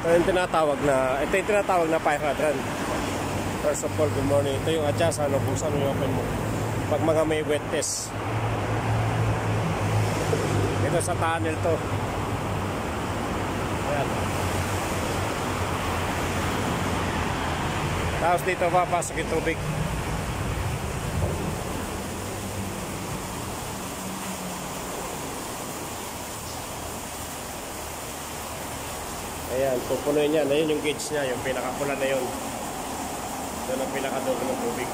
Ito yung tinatawag na, ito yung tinatawag na fire hydrant. First of all, good morning. Ito yung adjust, ano, kung saan yung open mo. Pag mga may wet test. Ito sa tunnel to. Ayan. Tapos dito papasok yung tubig. Ayan, pupunuin yan. Ayun yung gauge niya, yung pinakapula na yun. Doon ang pinakadulo ng tubig.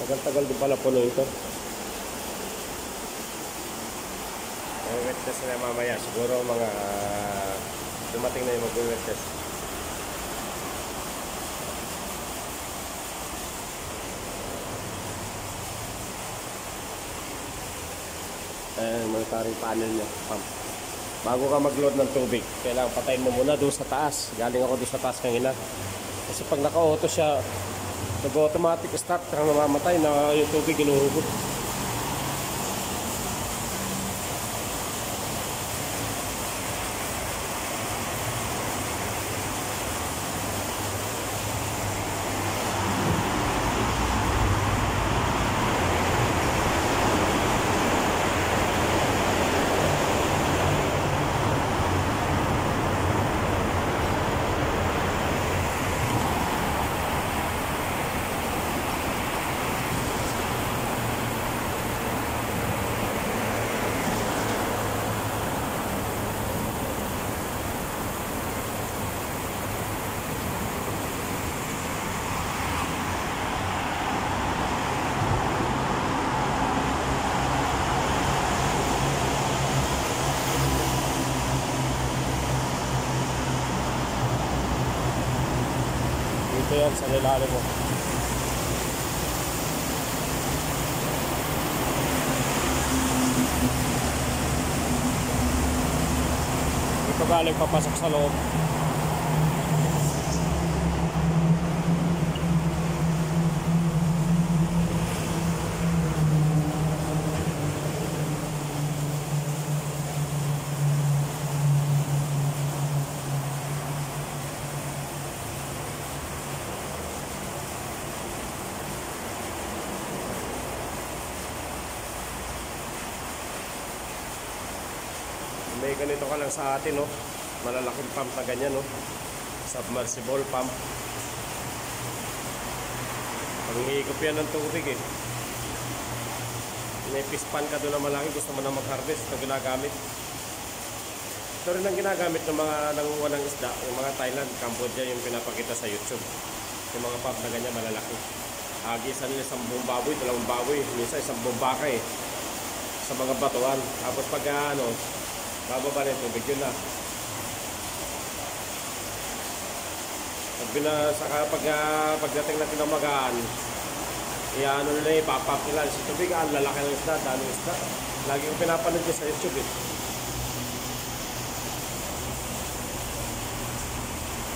Tagal-tagal din pala puno ito. May wet test na mamaya. Siguro mga uh, dumating na yung mag-wet test. Ayan, monitoring panel niya. Pump. Bago ka mag-load ng tubig, kailangan patayin mo muna doon sa taas. Galing ako doon sa taas kanina. Kasi pag naka-auto siya, nag-automatic start, kang namamatay na yung tubig inuhugot. Yan sa nilalim mo. Dito galing papasok sa loob. May ganito ka lang sa atin, no? Malalaking pump na ganyan, no? Submersible pump. Pag hihigop yan ng tubig, eh. May pispan ka doon na malaki, gusto mo na mag-harvest, ito ginagamit. Ito rin ang ginagamit ng mga nanguha ng isda, yung mga Thailand, Cambodia, yung pinapakita sa YouTube. Yung mga pump na ganyan, malalaki. Agisan nila isang buong baboy, dalawang baboy, minsan isang buong baka, eh. Sa mga batuan. Tapos pag, ah, ano, bababa na yung tubig na pag bina, saka pag, uh, pagdating natin ng magaan iano nila eh, papap nila. Sa tubig ang lalaki ng isda, daming isda. Lagi ko pinapanood ko sa YouTube eh